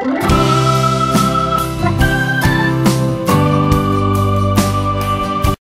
Bye.